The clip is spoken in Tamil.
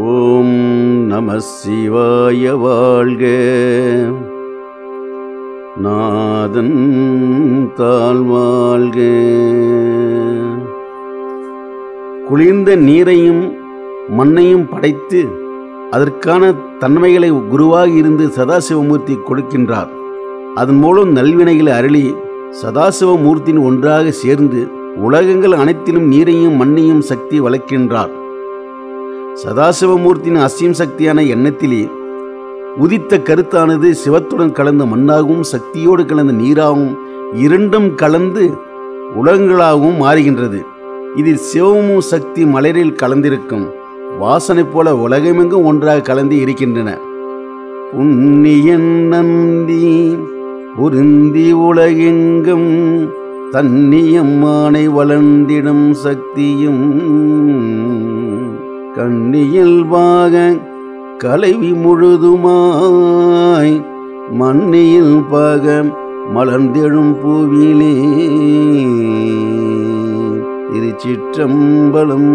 ஓம் நம சிவாய வாழ்க. நாதன் தாழ்வாழ்க குளிர்ந்த நீரையும் மண்ணையும் படைத்து அதற்கான தன்மைகளை குருவாக இருந்து சதாசிவமூர்த்தி கொடுக்கின்றார். அதன் மூலம் நல்வினைகளை அருளி சதாசிவமூர்த்தியின் ஒன்றாக சேர்ந்து உலகங்கள் அனைத்திலும் நீரையும் மண்ணையும் சக்தி வளர்க்கின்றார். சதாசிவமூர்த்தியின் அசியம் சக்தியான எண்ணத்திலே உதித்த கருத்தானது சிவத்துடன் கலந்த மண்ணாகவும் சக்தியோடு கலந்த நீராகவும் இரண்டும் கலந்து உலகங்களாகவும் மாறுகின்றது. இதில் சிவமும் சக்தி மலரில் கலந்திருக்கும். வாசனை போல உலகமெங்கும் ஒன்றாக கலந்து இருக்கின்றன. புண்ணியன் நந்தி உருந்தி உலகெங்கும் தன்னியம்மானை வளர்ந்திடும் சக்தியும் கண்ணியல்பாக கலைவி முழுதுமாய் மண்ணியில் பாக மலர்ந்தெழும் பூவிலே. திருச்சிற்றம்பலம்